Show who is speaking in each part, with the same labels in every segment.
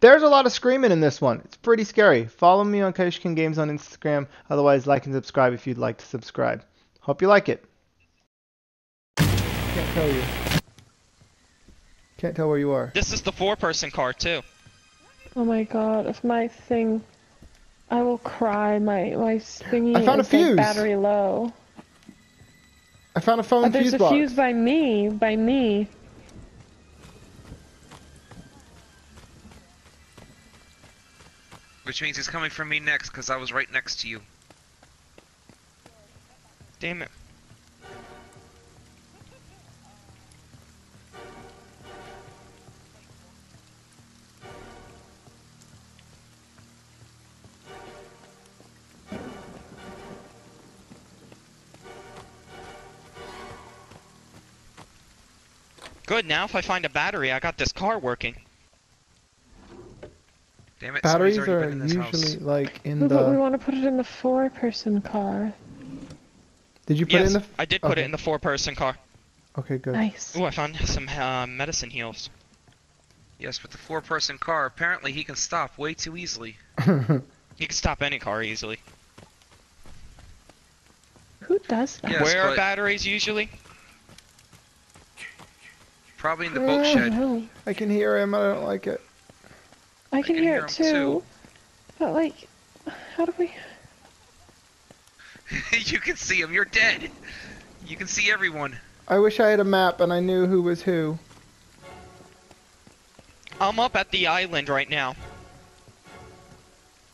Speaker 1: There's a lot of screaming in this one. It's pretty scary. Follow me on Kashkin Games on Instagram. Otherwise, like and subscribe if you'd like to subscribe. Hope you like it. Can't tell you. Can't tell where you are.
Speaker 2: This is the four-person car too.
Speaker 3: Oh my god, if my thing... I will cry. My my thingy
Speaker 1: I found a
Speaker 3: is like
Speaker 1: fuse.
Speaker 3: battery low.
Speaker 1: I found a phone
Speaker 3: Oh, there's
Speaker 1: fuse
Speaker 3: a
Speaker 1: box.
Speaker 3: fuse by me. By me.
Speaker 4: Which means he's coming for me next because I was right next to you.
Speaker 2: Damn it. Good, now if I find a battery, I got this car working.
Speaker 4: Damn it,
Speaker 1: Batteries are
Speaker 4: been in this
Speaker 1: usually
Speaker 4: house.
Speaker 1: like in
Speaker 3: Ooh, but we want to put it in the four-person car.
Speaker 1: Did you put
Speaker 2: yes,
Speaker 1: it in the?
Speaker 2: I did put
Speaker 1: okay.
Speaker 2: it in the four-person car.
Speaker 1: Okay, good.
Speaker 3: Nice.
Speaker 2: Ooh, I found some uh, medicine heals.
Speaker 4: Yes, but the four-person car, apparently he can stop way too easily.
Speaker 2: he can stop any car easily.
Speaker 3: Who does that?
Speaker 4: Yes,
Speaker 2: Where are batteries usually?
Speaker 4: Probably in the boat shed.
Speaker 1: I can hear him. I don't like it.
Speaker 3: I can,
Speaker 4: can
Speaker 3: hear
Speaker 4: hear
Speaker 3: it
Speaker 4: 'em
Speaker 3: too.
Speaker 4: too.
Speaker 3: But like, how do we?
Speaker 4: you can see him. You're dead. You can see everyone.
Speaker 1: I wish I had a map and I knew who was who.
Speaker 2: I'm up at the island right now.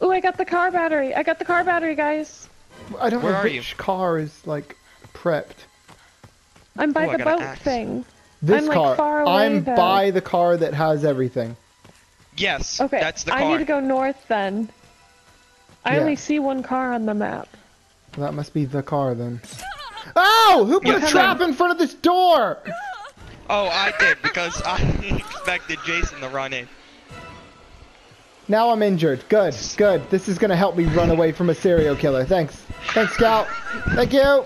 Speaker 3: Oh, I got the car battery. I got the car battery, guys.
Speaker 1: I don't
Speaker 2: Where
Speaker 1: know
Speaker 2: are
Speaker 1: which
Speaker 2: you?
Speaker 1: car is like prepped.
Speaker 3: I'm by
Speaker 2: Ooh,
Speaker 3: the boat thing.
Speaker 1: This
Speaker 3: I'm, like,
Speaker 1: car.
Speaker 3: far away,
Speaker 1: I'm
Speaker 3: though.
Speaker 1: by the car that has everything.
Speaker 2: Yes,
Speaker 3: Okay,
Speaker 2: that's the car.
Speaker 3: I need to go north then. I
Speaker 1: Yeah.
Speaker 3: only see one car on the map.
Speaker 1: That must be the car then. Oh! Who put
Speaker 2: You
Speaker 1: a
Speaker 2: have
Speaker 1: trap in front of this door?
Speaker 2: Oh, I did because I expected Jason to run in.
Speaker 1: Now I'm injured. Good, good. This is gonna help me run away from a serial killer. Thanks. Thanks, Scout. Thank you.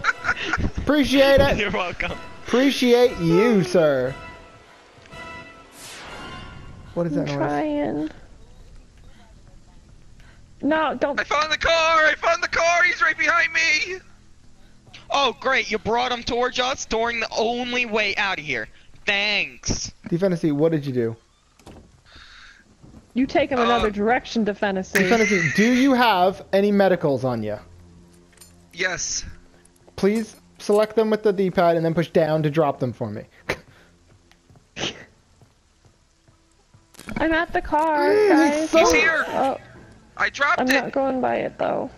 Speaker 1: Appreciate it.
Speaker 2: You're welcome.
Speaker 1: Appreciate you, sir. What is
Speaker 3: I'm
Speaker 1: that noise?
Speaker 3: trying. No, don't.
Speaker 4: I found the car. I found the car. He's right behind me.
Speaker 2: Oh, great! You brought him towards us during the only way out of here. Thanks.
Speaker 1: Defensi, what did you do?
Speaker 3: You take him
Speaker 4: Uh,
Speaker 3: another direction, Defenisi.
Speaker 1: Defensi, do you have any medicals on you?
Speaker 4: Yes.
Speaker 1: Please select them with the D-pad and then push down to drop them for me.
Speaker 3: I'm at the car, guys.
Speaker 1: so-
Speaker 4: He's here.
Speaker 3: Oh.
Speaker 4: oh, I dropped
Speaker 3: I'm
Speaker 4: it.
Speaker 3: not going by it though.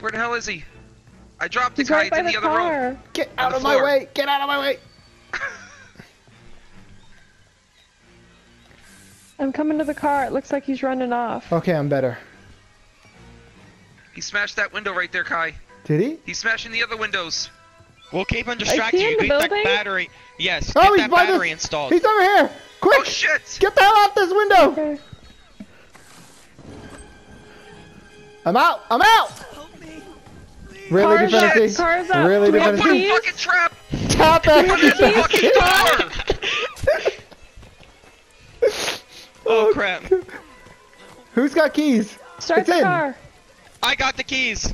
Speaker 4: Where the hell is he? I dropped the
Speaker 3: He's
Speaker 4: guy.
Speaker 3: right
Speaker 4: in
Speaker 3: the
Speaker 4: the other room.
Speaker 3: car.
Speaker 1: Get out
Speaker 4: the
Speaker 1: of my way! Get out of my way!
Speaker 3: I'm coming to the car. It looks like he's running off.
Speaker 1: Okay, I'm better.
Speaker 4: He smashed that window right there, Kai.
Speaker 1: Did he?
Speaker 4: He's smashing the other windows.
Speaker 2: We'll keep him distracted.
Speaker 3: he in
Speaker 2: You
Speaker 3: the
Speaker 2: get that battery. Yes,
Speaker 1: Oh,
Speaker 2: get
Speaker 1: he's
Speaker 2: that
Speaker 1: by
Speaker 2: battery
Speaker 1: this.
Speaker 2: installed.
Speaker 1: He's over here! Quick!
Speaker 4: Oh shit!
Speaker 1: Get the hell out this window!
Speaker 3: Okay.
Speaker 1: I'm out! I'm out! Really,
Speaker 3: Car's up.
Speaker 1: Defensi?
Speaker 3: Car's up.
Speaker 1: Really,
Speaker 3: Do we have
Speaker 4: Put a fucking trap
Speaker 1: Tap
Speaker 4: on
Speaker 1: it!
Speaker 4: this fucking car!
Speaker 2: Oh, oh crap!
Speaker 1: Who's got keys?
Speaker 3: Start
Speaker 1: It's
Speaker 3: the
Speaker 1: in.
Speaker 3: car.
Speaker 2: I got the keys.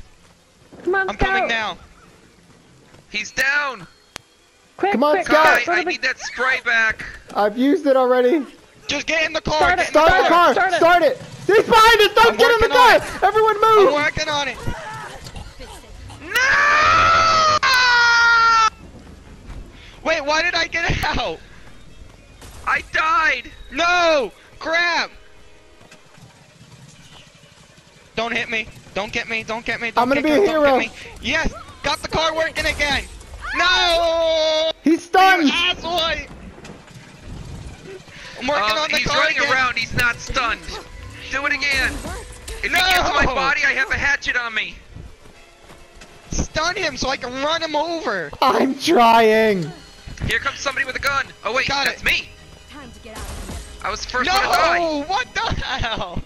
Speaker 3: Come on,
Speaker 2: I'm
Speaker 3: Scout.
Speaker 2: coming now.
Speaker 4: He's down.
Speaker 3: Quick,
Speaker 1: Come on,
Speaker 3: quick,
Speaker 1: Scout.
Speaker 4: Kai,
Speaker 3: Go to
Speaker 4: I need that spray back.
Speaker 1: I've used it already.
Speaker 2: Just get in the car.
Speaker 3: Start it,
Speaker 2: in the
Speaker 1: Start the
Speaker 2: car.
Speaker 1: car!
Speaker 3: Start it.
Speaker 1: Start it! He's behind us! Don't
Speaker 2: I'm
Speaker 1: get in the
Speaker 2: working on
Speaker 1: car! Everyone move!
Speaker 2: I'm working on it.
Speaker 4: No!
Speaker 2: Wait, why did I get out?
Speaker 4: I died.
Speaker 2: No! Crap! Don't hit me. Don't get me. Don't get me. Don't
Speaker 1: I'm gonna
Speaker 2: get
Speaker 1: be a hero.
Speaker 2: Yes! Got the car working again! No!
Speaker 1: He's stunned!
Speaker 2: You asshole! I'm working
Speaker 4: Um,
Speaker 2: on the
Speaker 4: he's
Speaker 2: car
Speaker 4: running
Speaker 2: again.
Speaker 4: around. He's not stunned. Do it again. If he
Speaker 2: No!
Speaker 4: gets my body, I have a hatchet on me.
Speaker 2: Stun him so I can run him over.
Speaker 1: I'm trying!
Speaker 4: Here comes somebody with a gun. Oh wait,
Speaker 2: Got
Speaker 4: that's
Speaker 2: it.
Speaker 4: me.
Speaker 5: Time to get out.
Speaker 4: I was the first one to die.
Speaker 2: No! What the hell?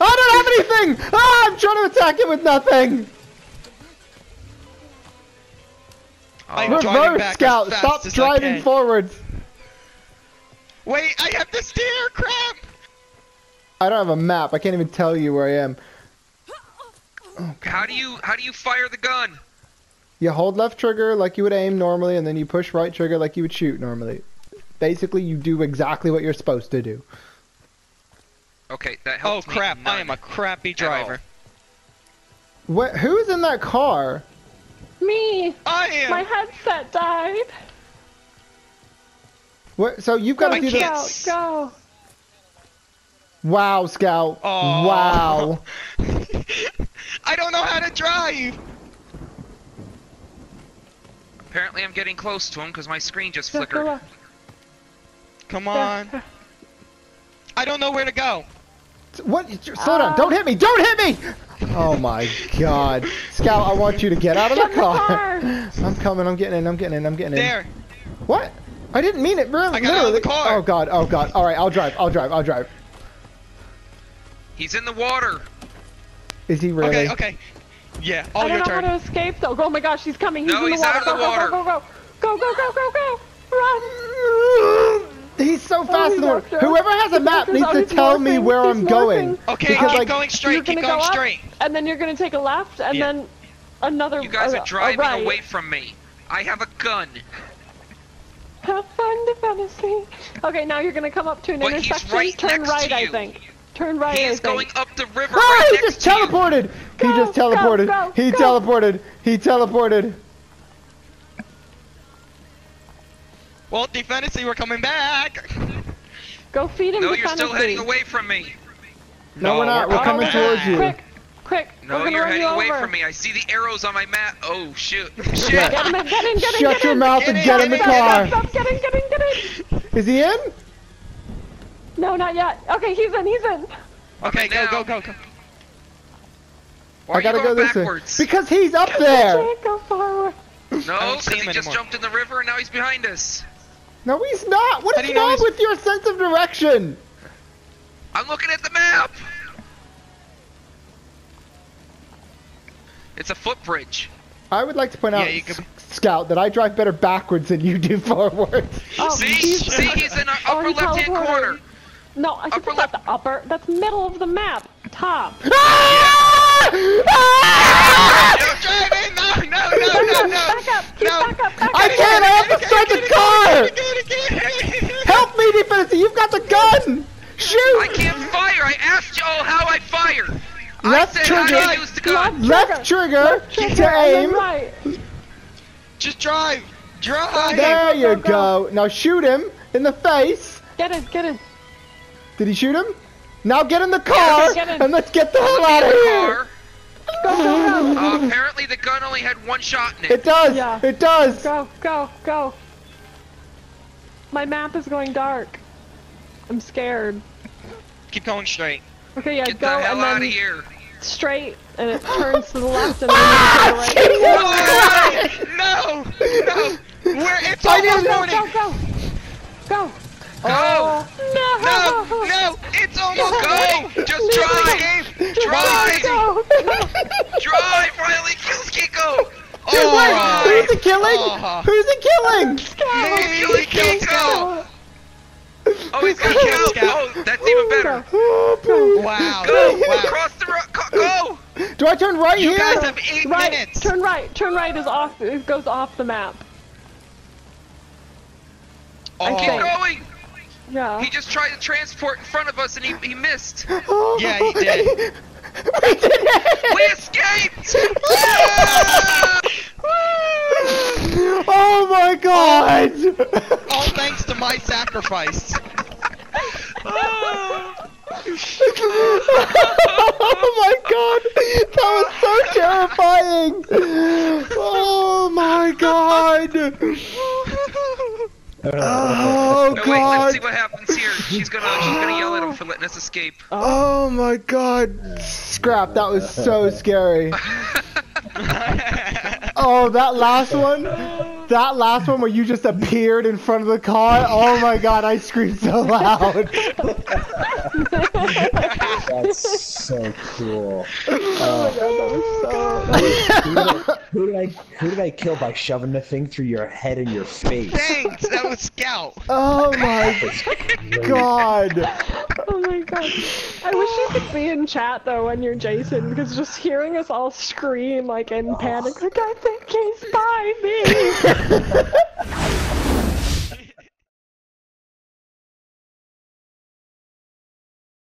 Speaker 1: I don't have anything! Ah, I'm trying to attack him with nothing!
Speaker 2: I'm
Speaker 4: Oh,
Speaker 1: Reverse,
Speaker 2: back as
Speaker 1: Scout!
Speaker 2: fast
Speaker 1: Stop
Speaker 2: as
Speaker 1: driving
Speaker 2: can.
Speaker 1: forwards!
Speaker 2: Wait, I have to steer. Crap.
Speaker 1: I don't have a map. I can't even tell you where I am.
Speaker 4: How do you how do you fire the gun?
Speaker 1: You hold left trigger like you would aim normally, and then you push right trigger like you would shoot normally. Basically, you do exactly what you're supposed to do.
Speaker 4: Okay, that
Speaker 2: Oh
Speaker 4: helps me
Speaker 2: crap! I am a crappy driver.
Speaker 1: What? Who's in that car?
Speaker 3: Me!
Speaker 2: I am.
Speaker 3: My headset died!
Speaker 1: What? So you've got
Speaker 2: I
Speaker 1: to do
Speaker 2: can't
Speaker 1: the.
Speaker 2: s-
Speaker 3: Go, go!
Speaker 1: Wow, Scout.
Speaker 2: Aw.
Speaker 1: Wow.
Speaker 2: I don't know how to drive.
Speaker 4: Apparently, I'm getting close to him because my screen just
Speaker 3: Go, go
Speaker 4: flickered.
Speaker 2: Come on.
Speaker 3: go.
Speaker 2: I don't know where to go.
Speaker 1: What? Slow down.
Speaker 3: Ah.
Speaker 1: Don't hit me. Don't hit me. Oh my God, Scout! I want you to get out of the
Speaker 3: Get in the
Speaker 1: car.
Speaker 3: car.
Speaker 1: I'm coming. I'm getting in. I'm getting in. I'm getting in.
Speaker 2: There.
Speaker 1: What? I didn't mean it. Really?
Speaker 2: I got out of the car.
Speaker 1: Oh God. Oh God. All right. I'll drive. I'll drive. I'll drive.
Speaker 4: He's in the water.
Speaker 1: Is he really?
Speaker 2: Okay. Okay. Yeah. All
Speaker 3: I
Speaker 2: your
Speaker 3: don't know how to escape though. Oh my gosh, he's coming. He's
Speaker 4: No,
Speaker 3: in
Speaker 4: he's
Speaker 3: the water.
Speaker 4: out of the
Speaker 3: go,
Speaker 4: water.
Speaker 3: Go, go, go, go, go, go, go, go, go! Run!
Speaker 1: He's so fast in the water. Whoever has a map needs
Speaker 3: Oh,
Speaker 1: to tell me where
Speaker 3: He's
Speaker 1: I'm going.
Speaker 2: Okay.
Speaker 1: Because,
Speaker 2: keep
Speaker 1: like,
Speaker 2: going straight.
Speaker 3: You're
Speaker 2: Keep
Speaker 3: gonna
Speaker 2: going
Speaker 3: go up,
Speaker 2: straight.
Speaker 3: and then you're gonna take a left, and
Speaker 2: Yeah.
Speaker 3: then another.
Speaker 4: You guys
Speaker 3: a,
Speaker 4: are driving
Speaker 3: right.
Speaker 4: away from me. I have a gun.
Speaker 3: Have fun, the fantasy. Okay, now you're gonna come up to an
Speaker 4: But he's
Speaker 3: intersection.
Speaker 4: right
Speaker 3: Turn
Speaker 4: next
Speaker 3: right,
Speaker 4: to
Speaker 3: I think. Turn right,
Speaker 4: He is going up the river
Speaker 1: Ah,
Speaker 4: right
Speaker 1: he
Speaker 4: next
Speaker 1: just
Speaker 4: to you.
Speaker 1: teleported. he just teleported.
Speaker 3: go,
Speaker 1: he
Speaker 3: go.
Speaker 1: teleported. He teleported.
Speaker 2: Well, Defendancy, we're coming back.
Speaker 3: Go feed him
Speaker 4: No, you're still heading away from me.
Speaker 1: No, we're not. We're
Speaker 3: Oh,
Speaker 1: coming
Speaker 3: quick,
Speaker 1: towards you.
Speaker 3: Quick, quick.
Speaker 4: No,
Speaker 3: we're
Speaker 4: you're heading
Speaker 3: you
Speaker 4: away from me. I see the arrows on my map. Oh shoot!
Speaker 1: Yeah.
Speaker 4: Shit!
Speaker 3: Get him get in, get in,
Speaker 1: Shut
Speaker 3: get
Speaker 1: your
Speaker 3: in.
Speaker 1: mouth
Speaker 2: Get
Speaker 1: and
Speaker 2: in,
Speaker 1: get
Speaker 2: get
Speaker 1: in the car.
Speaker 3: Stop, get in, get in, get in.
Speaker 1: Is he in?
Speaker 3: No, not yet. Okay, he's in, he's in.
Speaker 2: Okay, go, go, go, go.
Speaker 4: Why
Speaker 1: I gotta
Speaker 4: are you
Speaker 1: go
Speaker 4: going
Speaker 1: this
Speaker 4: backwards?
Speaker 1: way. Because he's up there.
Speaker 3: I Can't go forward.
Speaker 4: No, because he
Speaker 2: him
Speaker 4: just
Speaker 2: anymore.
Speaker 4: jumped in the river and now he's behind us.
Speaker 1: No, he's not. What
Speaker 2: How
Speaker 1: is
Speaker 2: do you know
Speaker 1: wrong with your sense of direction?
Speaker 4: I'm looking at the map. It's a footbridge.
Speaker 1: I would like to point out,
Speaker 2: Yeah, you could-
Speaker 1: S- Scout, that I drive better backwards than you do forwards.
Speaker 3: Oh,
Speaker 4: see,
Speaker 3: he's-
Speaker 4: see, he's in our
Speaker 3: Oh,
Speaker 4: upper
Speaker 3: he
Speaker 4: left-hand corner.
Speaker 3: No, I think
Speaker 4: Upper
Speaker 3: that's not the upper. That's middle of the map. Top.
Speaker 1: Ah! Ah!
Speaker 2: You're driving! No, no, no, no, no!
Speaker 3: Back up, keep
Speaker 2: No.
Speaker 3: back up, back
Speaker 1: I
Speaker 3: up.
Speaker 1: can't. I have to start the car. Help me, defense! You've got the gun. Shoot!
Speaker 4: I can't fire. I asked you all how I fire.
Speaker 1: Left
Speaker 4: I said
Speaker 1: trigger.
Speaker 4: to use the gun.
Speaker 1: Left trigger
Speaker 3: Trigger,
Speaker 1: to aim.
Speaker 3: right.
Speaker 2: Just drive! Drive!
Speaker 1: There
Speaker 3: Go,
Speaker 1: you
Speaker 3: go, go.
Speaker 1: go. Now shoot him in the face.
Speaker 3: Get in, get in.
Speaker 1: Did he shoot him? Now get in the car
Speaker 3: get in.
Speaker 1: and let's get the hell out of here.
Speaker 4: car.
Speaker 3: Go, go, go.
Speaker 4: Uh, apparently the gun only had one shot in it.
Speaker 1: It does.
Speaker 3: Yeah.
Speaker 1: It does.
Speaker 3: Go, go, go. My map is going dark. I'm scared.
Speaker 2: Keep going straight.
Speaker 3: Okay, yeah,
Speaker 4: Get
Speaker 3: go
Speaker 4: the hell
Speaker 3: and
Speaker 4: out
Speaker 3: then
Speaker 4: of here.
Speaker 3: straight, and it turns to the left, and then you to the right.
Speaker 1: Jesus Christ!
Speaker 2: No! No! We're, it's
Speaker 1: I
Speaker 2: almost morning!
Speaker 3: go, go. Go.
Speaker 4: Go.
Speaker 3: Oh,
Speaker 2: No!
Speaker 3: no.
Speaker 2: No! It's almost
Speaker 4: Go.
Speaker 2: morning!
Speaker 4: Just drive.
Speaker 2: game!
Speaker 4: Drive.
Speaker 3: Go.
Speaker 4: Drive, Riley. Kills Kiko.
Speaker 2: Oh,
Speaker 1: Wait, who's he killing?
Speaker 2: Oh.
Speaker 1: Who's he killing?
Speaker 2: Me,
Speaker 4: Killing
Speaker 2: kill
Speaker 4: Kiko. Oh, he's got
Speaker 2: Kill
Speaker 4: Kiko. Oh, that's even better.
Speaker 1: Oh. oh
Speaker 2: wow.
Speaker 4: Go.
Speaker 2: Wow.
Speaker 4: Cross the road. Go.
Speaker 1: Do I turn right
Speaker 2: You
Speaker 1: here?
Speaker 2: guys have eight
Speaker 3: Right,
Speaker 2: minutes!
Speaker 3: turn right. Turn right is off. It goes off the map.
Speaker 2: Oh.
Speaker 4: Keep going.
Speaker 3: Yeah.
Speaker 4: He just tried to transport in front of us and he, he missed.
Speaker 1: Oh,
Speaker 2: Yeah, he did.
Speaker 1: we did it!
Speaker 4: We escaped.
Speaker 1: oh my god!
Speaker 2: All thanks to my sacrifice.
Speaker 1: oh my god! That was so terrifying! Oh my god! Oh
Speaker 4: No, wait, let's see what happens here. She's gonna she's gonna yell at him for letting us escape.
Speaker 1: Oh, oh my god! Scrap, that was so scary. Oh, that last one? That last one where you just appeared in front of the car. Oh my god, I screamed so loud.
Speaker 5: That's so cool.
Speaker 3: Oh my god, that was so.
Speaker 5: Uh, who did I who did I kill by shoving the thing through your head and your face?
Speaker 2: Thanks, that was Scout.
Speaker 1: Oh my god.
Speaker 3: God. I wish you could be in chat though when you're Jason, because just hearing us all scream like in panic, like I think he's by me.